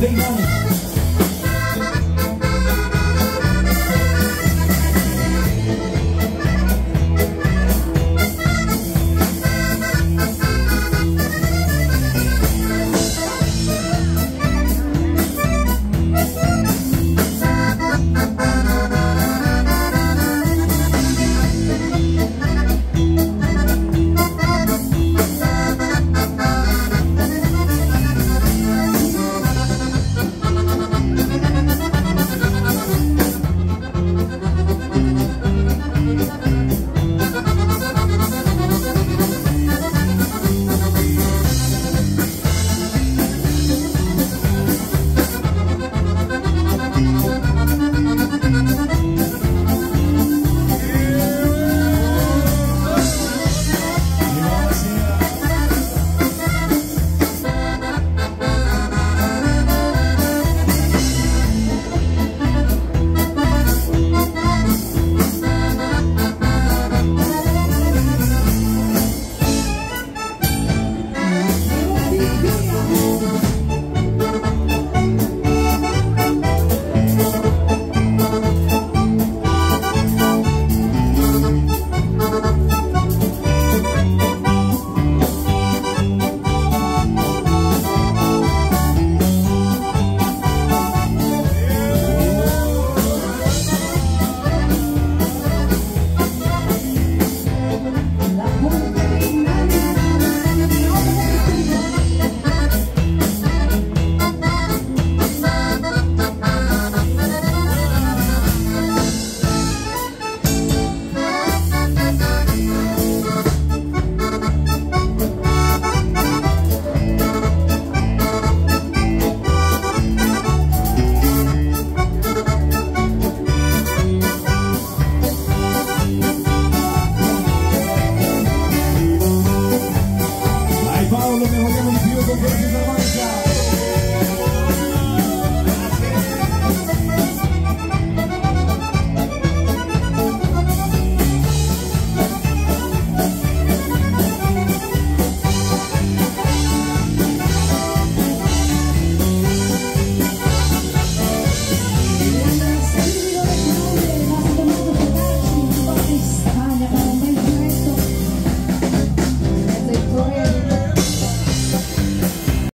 Venhamos